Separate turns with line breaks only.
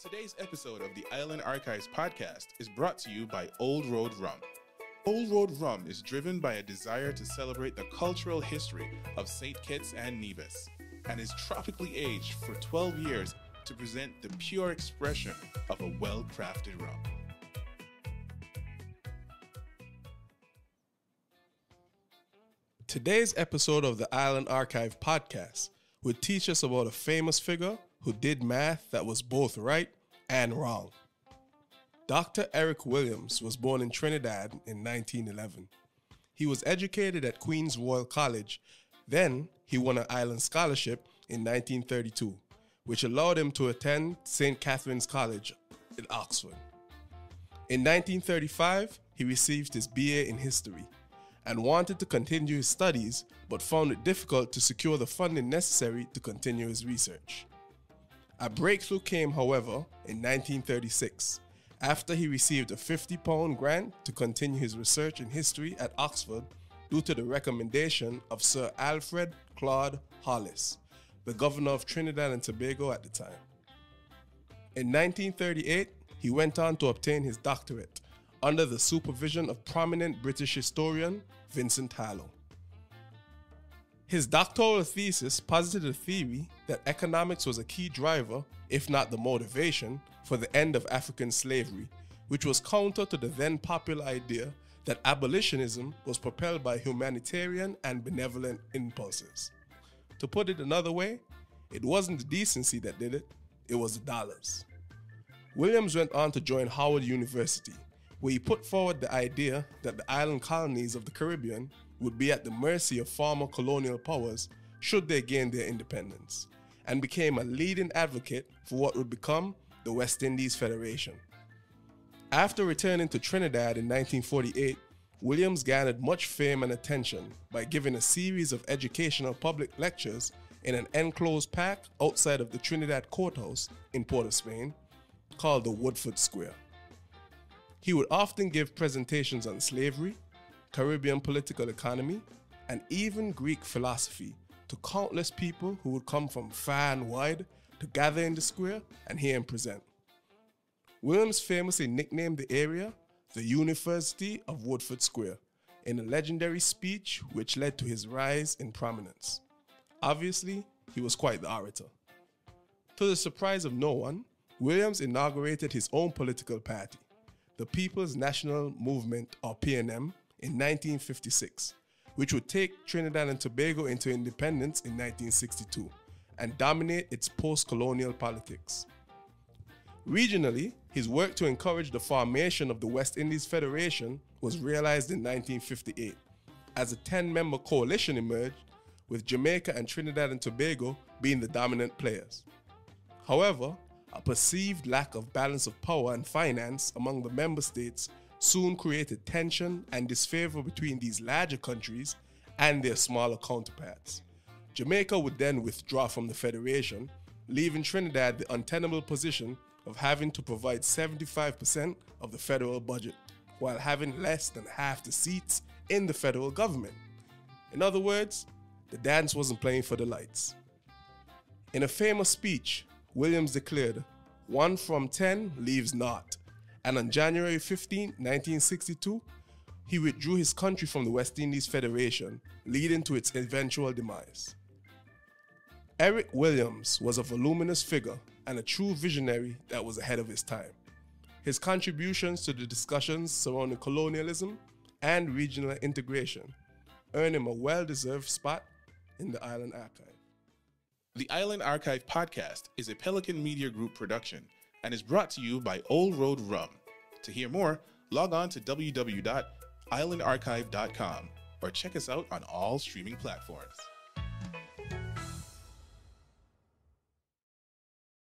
Today's episode of the Island Archives podcast is brought to you by Old Road Rum. Old Road Rum is driven by a desire to celebrate the cultural history of St. Kitts and Nevis and is tropically aged for 12 years to present the pure expression of a well crafted rum.
Today's episode of the Island Archive podcast would teach us about a famous figure who did math that was both right and wrong. Dr. Eric Williams was born in Trinidad in 1911. He was educated at Queen's Royal College. Then he won an Island Scholarship in 1932, which allowed him to attend St. Catherine's College in Oxford. In 1935, he received his BA in History and wanted to continue his studies, but found it difficult to secure the funding necessary to continue his research. A breakthrough came, however, in 1936 after he received a 50 pound grant to continue his research in history at Oxford due to the recommendation of Sir Alfred Claude Hollis, the governor of Trinidad and Tobago at the time. In 1938, he went on to obtain his doctorate under the supervision of prominent British historian Vincent Harlow. His doctoral thesis posited a theory that economics was a key driver, if not the motivation, for the end of African slavery, which was counter to the then popular idea that abolitionism was propelled by humanitarian and benevolent impulses. To put it another way, it wasn't the decency that did it, it was the dollars. Williams went on to join Howard University, where he put forward the idea that the island colonies of the Caribbean would be at the mercy of former colonial powers should they gain their independence, and became a leading advocate for what would become the West Indies Federation. After returning to Trinidad in 1948, Williams garnered much fame and attention by giving a series of educational public lectures in an enclosed park outside of the Trinidad Courthouse in Port of Spain called the Woodford Square. He would often give presentations on slavery, Caribbean political economy, and even Greek philosophy to countless people who would come from far and wide to gather in the square and hear him present. Williams famously nicknamed the area the University of Woodford Square in a legendary speech which led to his rise in prominence. Obviously, he was quite the orator. To the surprise of no one, Williams inaugurated his own political party, the People's National Movement, or PNM, in 1956, which would take Trinidad and Tobago into independence in 1962 and dominate its post colonial politics. Regionally, his work to encourage the formation of the West Indies Federation was realized in 1958 as a 10 member coalition emerged, with Jamaica and Trinidad and Tobago being the dominant players. However, a perceived lack of balance of power and finance among the member states soon created tension and disfavor between these larger countries and their smaller counterparts. Jamaica would then withdraw from the Federation, leaving Trinidad the untenable position of having to provide 75% of the federal budget, while having less than half the seats in the federal government. In other words, the dance wasn't playing for the lights. In a famous speech, Williams declared, One from ten leaves naught. And on January 15, 1962, he withdrew his country from the West Indies Federation, leading to its eventual demise. Eric Williams was a voluminous figure and a true visionary that was ahead of his time. His contributions to the discussions surrounding colonialism and regional integration earned him a well deserved spot in the Island Archive.
The Island Archive podcast is a Pelican Media Group production and is brought to you by Old Road Rum. To hear more, log on to www.islandarchive.com or check us out on all streaming platforms.